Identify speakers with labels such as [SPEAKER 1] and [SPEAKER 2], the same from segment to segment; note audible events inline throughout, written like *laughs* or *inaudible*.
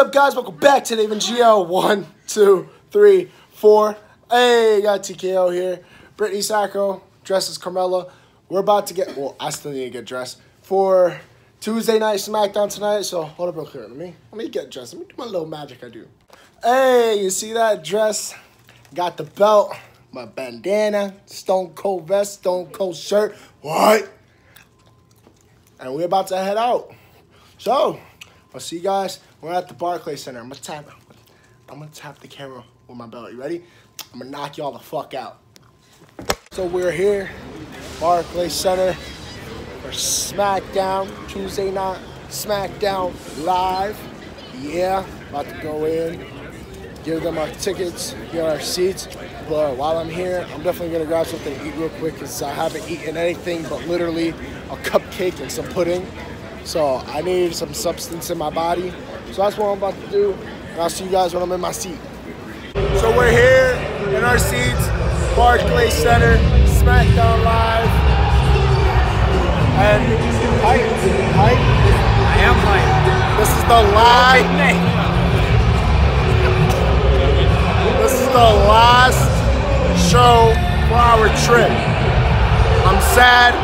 [SPEAKER 1] up, guys? Welcome back to Davin GL. One, two, three, four. Hey, got TKO here. Brittany Sacco, dressed as Carmella. We're about to get, well, I still need to get dressed for Tuesday night SmackDown tonight. So hold up real quick. Let me, let me get dressed. Let me do my little magic I do. Hey, you see that dress? Got the belt, my bandana, Stone Cold vest, Stone Cold shirt. What? And we're about to head out. So, I'll see you guys. We're at the Barclays Center. I'm gonna tap. I'm gonna tap the camera with my belt. You ready? I'm gonna knock y'all the fuck out. So we're here, Barclays Center for SmackDown Tuesday night. SmackDown live. Yeah, about to go in, give them our tickets, get our seats. But while I'm here, I'm definitely gonna grab something to eat real quick because I haven't eaten anything but literally a cupcake and some pudding. So I need some substance in my body. So that's what I'm about to do. And I'll see you guys when I'm in my seat. So we're here in our seats, Barclays Center, SmackDown Live. And hype, hype.
[SPEAKER 2] I am hyped.
[SPEAKER 1] This is the live. This is the last show for our trip. I'm sad,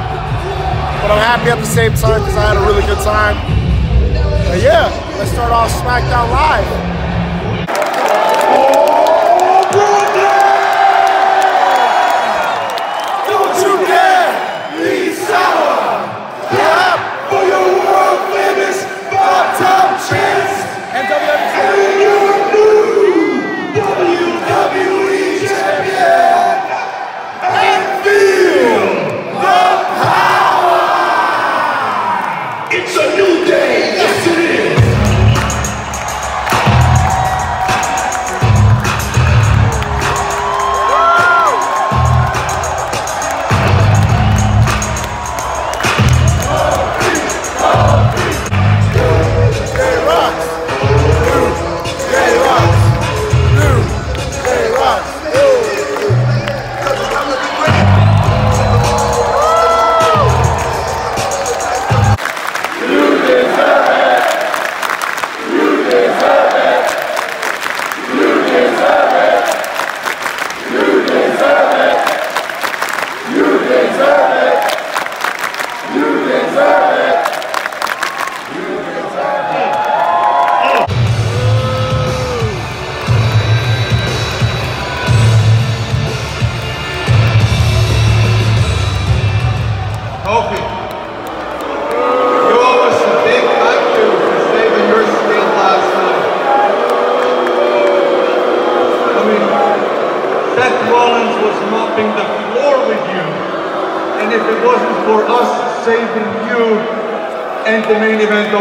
[SPEAKER 1] but I'm happy at the same time because I had a really good time. But yeah, let's start off SmackDown Live.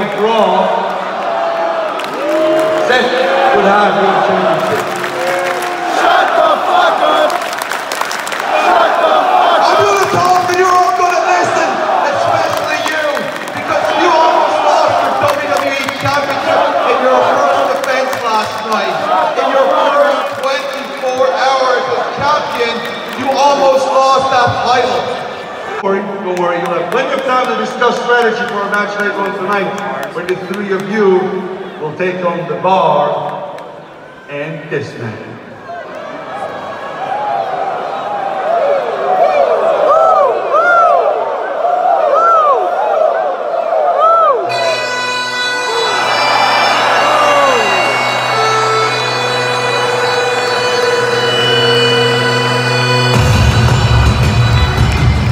[SPEAKER 3] Main event of Seth would have your championship.
[SPEAKER 1] Shut the fuck up! Shut the fuck
[SPEAKER 3] I
[SPEAKER 1] up!
[SPEAKER 3] would have told you you're all gonna listen, especially you, because you almost lost your WWE Championship in your first defense last night. In your first 24 hours as champion, you almost lost that title. Don't worry, don't worry, you'll have plenty of time to discuss strategy for a match later on tonight, when the three of you will take on the bar and this man.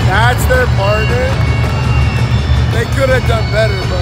[SPEAKER 1] That's their partner. They could have done better,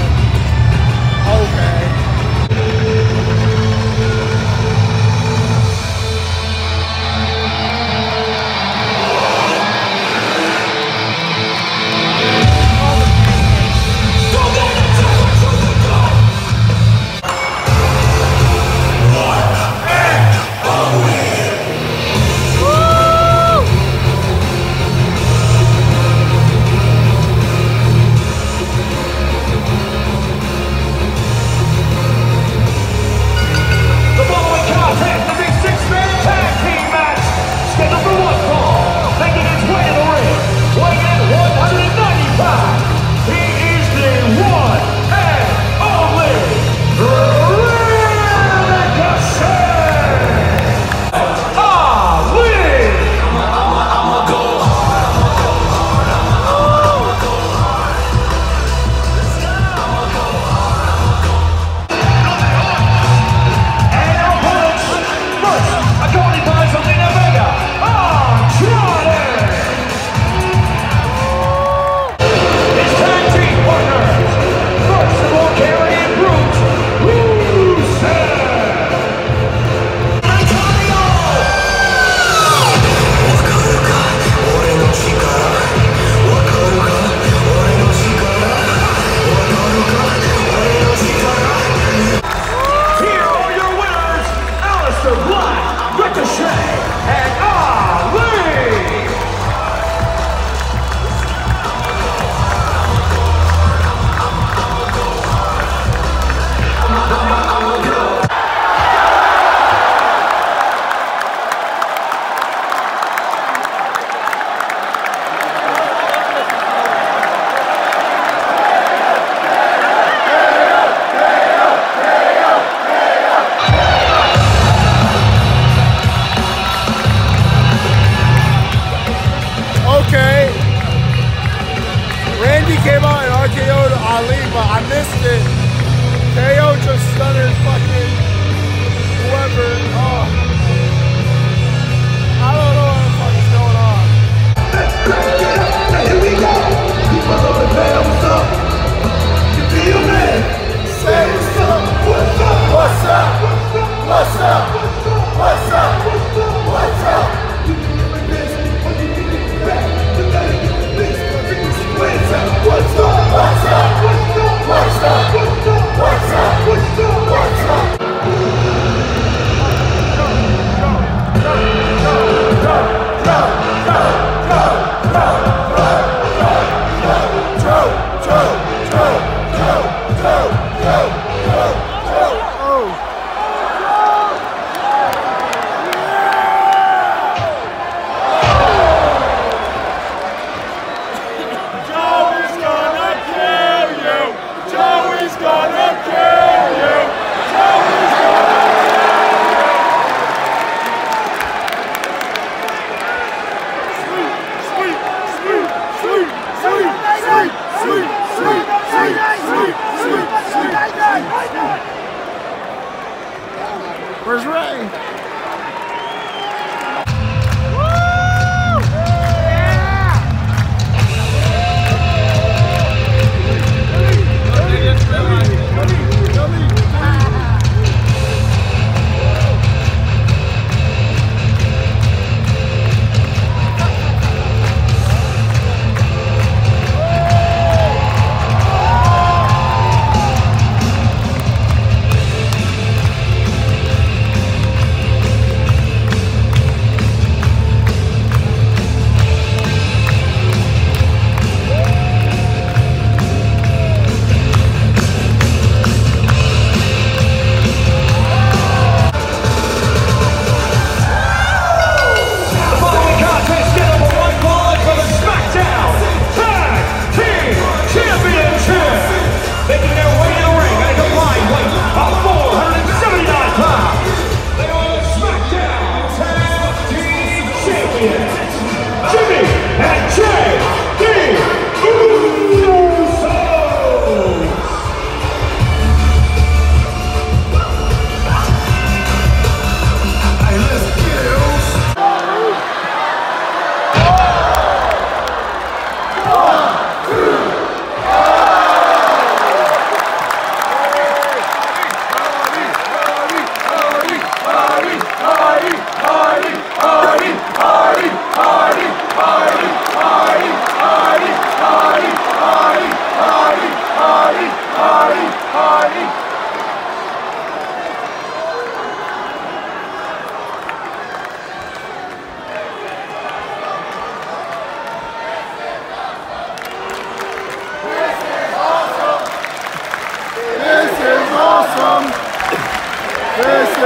[SPEAKER 1] Jimmy and Jey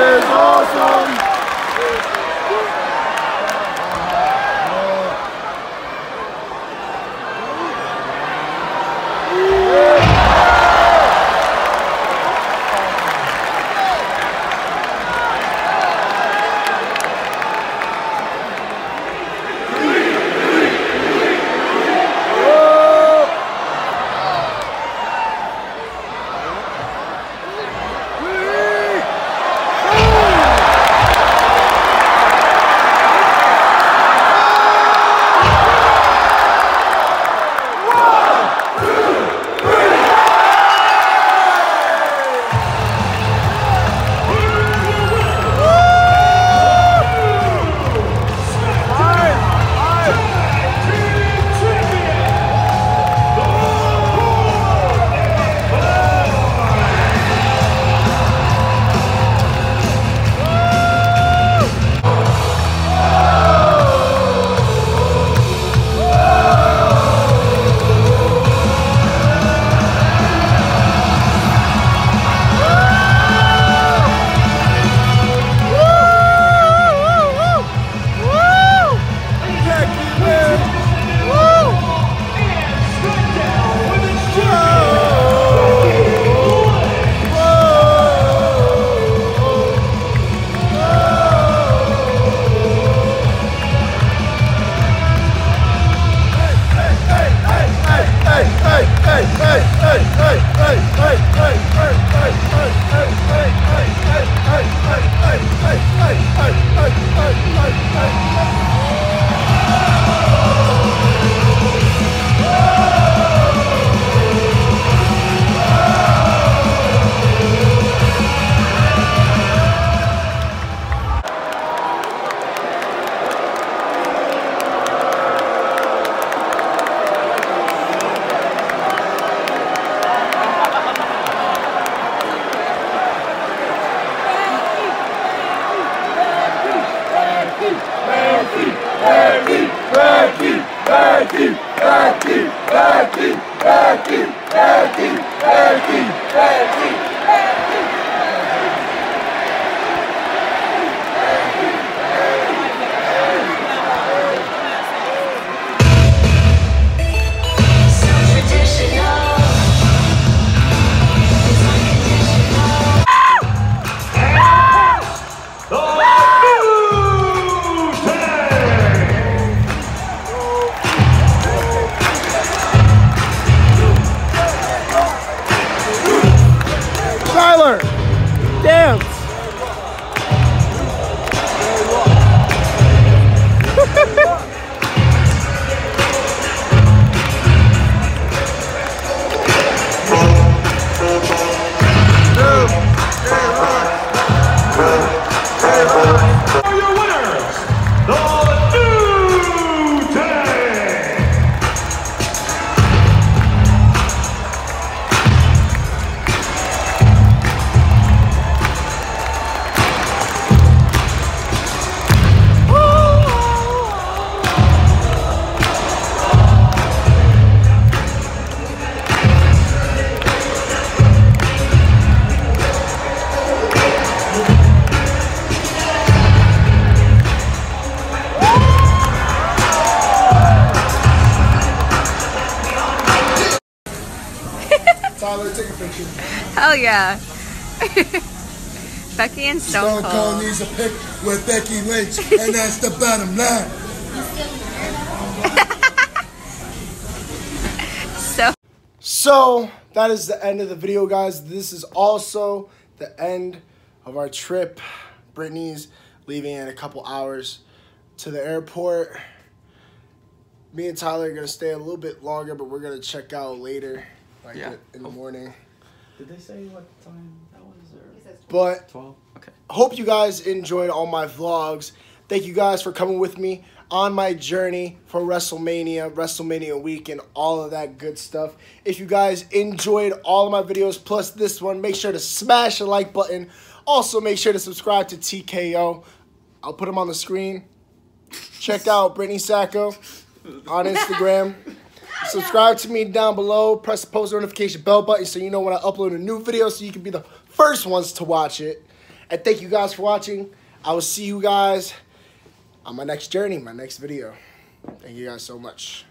[SPEAKER 4] This aqui, aqui, aqui.
[SPEAKER 5] Hell yeah. *laughs* Becky and Stone
[SPEAKER 6] Stone Cold
[SPEAKER 5] Cold.
[SPEAKER 6] needs a pick with Becky Lynch, and that's the bottom line. *laughs*
[SPEAKER 5] So
[SPEAKER 1] So that is the end of the video, guys. This is also the end of our trip. Brittany's leaving in a couple hours to the airport. Me and Tyler are gonna stay a little bit longer, but we're gonna check out later, like
[SPEAKER 7] Yeah.
[SPEAKER 1] in the morning.
[SPEAKER 7] Did they say what time that was? Or
[SPEAKER 1] But
[SPEAKER 7] 12? Okay.
[SPEAKER 1] hope you guys enjoyed all my vlogs. Thank you guys for coming with me on my journey for WrestleMania, WrestleMania week, and all of that good stuff. If you guys enjoyed all of my videos plus this one, make sure to smash the like button. Also, make sure to subscribe to TKO. I'll put them on the screen. Check out Brittany Sacco on Instagram. Subscribe to me down below. Press the post notification bell button so you know when I upload a new video so you can be the first ones to watch it. And thank you guys for watching. I will see you guys on my next journey, my next video. Thank you guys so much.